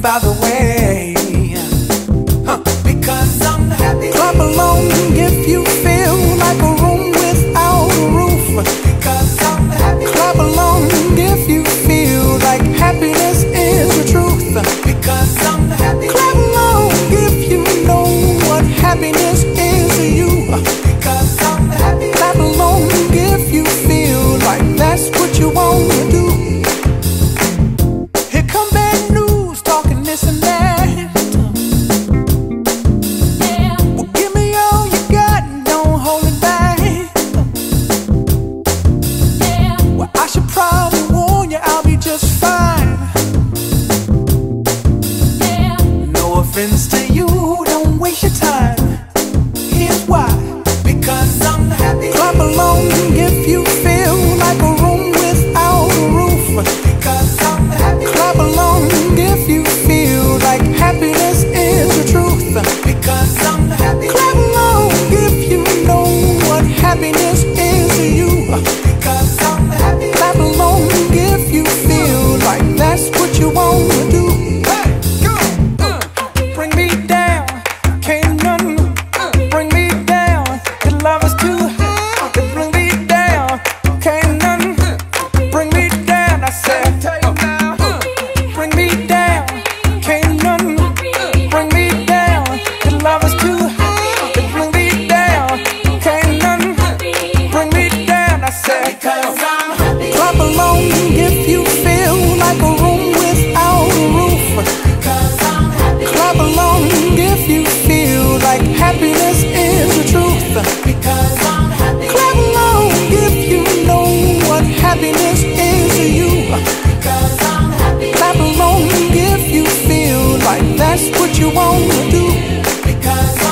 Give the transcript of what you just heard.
by the way. Huh, because I'm happy. Clap along. to you, don't waste your time. Here's why. Because I'm happy. Clap along if you feel like a room without a roof. Because I'm happy. Clap along if you feel like happiness is the truth. Because I'm happy. Clap along if you know what happiness is to you. Because I'm happy. Clap along if you feel like that's what you want. just what you wanna do. Because